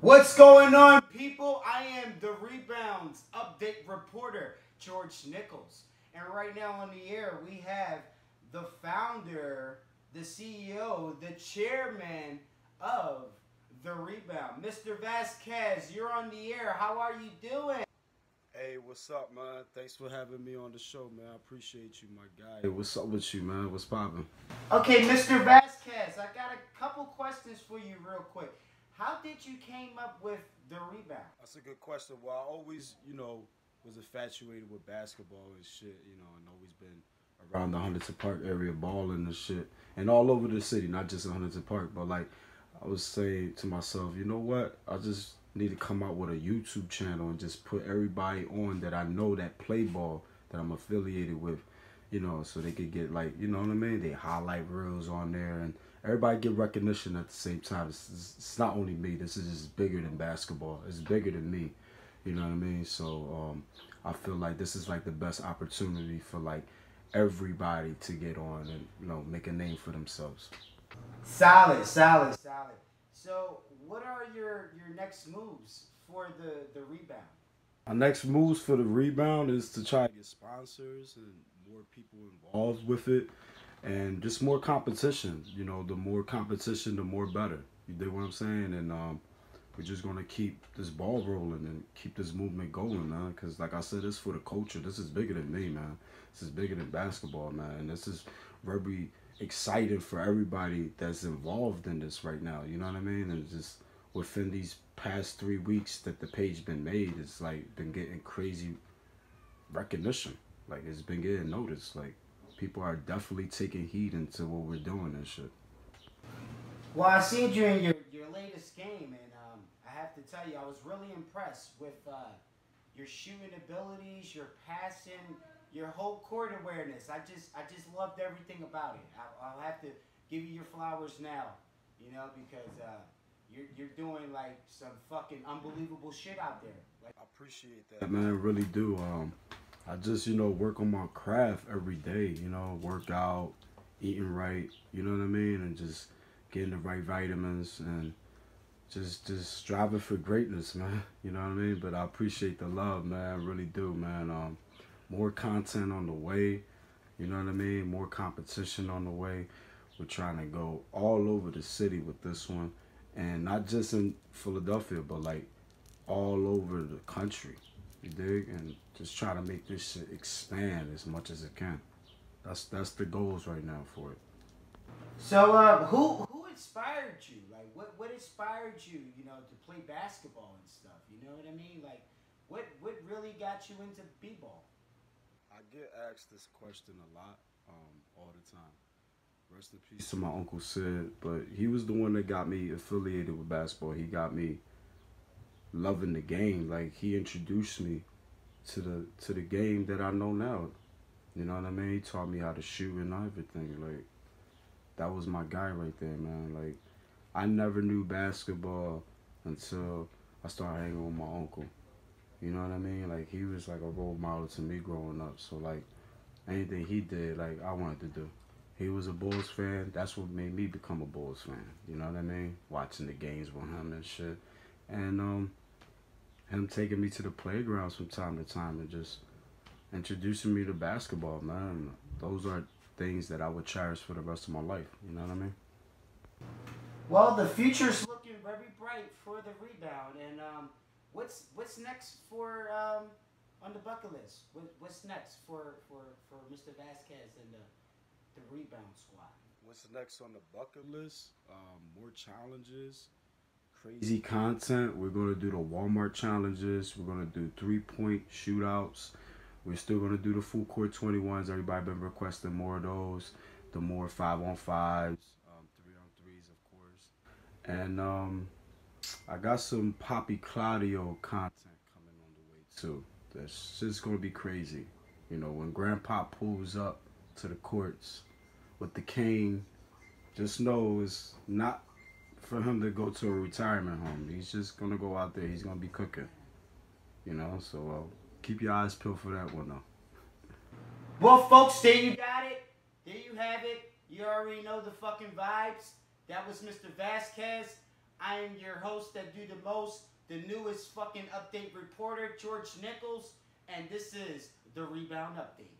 What's going on, people? I am the Rebounds Update Reporter, George Nickels. And right now on the air, we have the founder, the CEO, the chairman of the Rebound, Mr. Vazquez. You're on the air. How are you doing? Hey, what's up, man? Thanks for having me on the show, man. I appreciate you, my guy. Hey, what's up with you, man? What's poppin'? Okay, Mr. Vazquez, I got a couple questions for you real quick. How did you came up with the rebound? That's a good question. Well, I always, you know, was infatuated with basketball and shit, you know, and always been around the Huntington Park area balling and shit. And all over the city, not just in Huntington Park, but like I was saying to myself, you know what? I just need to come out with a YouTube channel and just put everybody on that I know that play ball that I'm affiliated with, you know, so they could get like, you know what I mean? They highlight reels on there and everybody get recognition at the same time. It's, it's not only me. This is just bigger than basketball. It's bigger than me. You know what I mean? So um, I feel like this is like the best opportunity for like everybody to get on and you know make a name for themselves. Solid, solid, solid. So, what are your your next moves for the the rebound? Our next moves for the rebound is to try to get sponsors and more people involved with it and just more competition. You know, the more competition, the more better. You dig what I'm saying? And um, we're just gonna keep this ball rolling and keep this movement going, man. Because like I said, it's for the culture. This is bigger than me, man. This is bigger than basketball, man. And this is very exciting for everybody that's involved in this right now. You know what I mean? And just within these past three weeks that the page been made, it's like been getting crazy recognition. Like it's been getting noticed. Like people are definitely taking heed into what we're doing and shit. Well, I seen you in your, your latest game, and um, I have to tell you, I was really impressed with uh, your shooting abilities, your passing, your whole court awareness. I just I just loved everything about it. I, I'll have to give you your flowers now, you know, because uh, you're you're doing like some fucking unbelievable shit out there. Like, I appreciate that, man. I really do. Um, I just, you know, work on my craft every day, you know, work out, eating right, you know what I mean? And just getting the right vitamins and just just striving for greatness, man. You know what I mean? But I appreciate the love, man. I really do, man. Um, more content on the way, you know what I mean? More competition on the way. We're trying to go all over the city with this one. And not just in Philadelphia, but like all over the country. You dig? And just try to make this shit expand as much as it can. That's that's the goals right now for it. So uh, who who inspired you? Like what what inspired you, you know, to play basketball and stuff? You know what I mean? Like what what really got you into b-ball? I get asked this question a lot, um, all the time. Rest in peace to my uncle Sid, but he was the one that got me affiliated with basketball. He got me loving the game. Like he introduced me to the to the game that I know now. You know what I mean? He taught me how to shoot and everything. Like that was my guy right there, man. Like I never knew basketball until I started hanging with my uncle. You know what I mean? Like he was like a role model to me growing up. So like anything he did, like I wanted to do. He was a Bulls fan. That's what made me become a Bulls fan. You know what I mean? Watching the games with him and shit. And um him taking me to the playgrounds from time to time and just introducing me to basketball, man. Those are things that I would cherish for the rest of my life. You know what I mean? Well, the future's looking very bright for the rebound. And um, what's what's next for um, on the bucket list? What, what's next for, for, for Mr. Vazquez and the the rebound squad? What's next on the bucket list? Um, more challenges crazy content. We're going to do the Walmart challenges. We're going to do three point shootouts. We're still going to do the full court 21s. Everybody been requesting more of those. The more five on fives, um, three on threes, of course. And um, I got some Poppy Claudio content coming on the way too. That's just going to be crazy. You know, when Grandpa pulls up to the courts with the cane, just know it's not for him to go to a retirement home. He's just gonna go out there. He's gonna be cooking. You know, so uh, keep your eyes peeled for that one though. Well, folks, there you got it. There you have it. You already know the fucking vibes. That was Mr. Vazquez I am your host that do the most, the newest fucking update reporter, George Nickels, and this is the Rebound Update.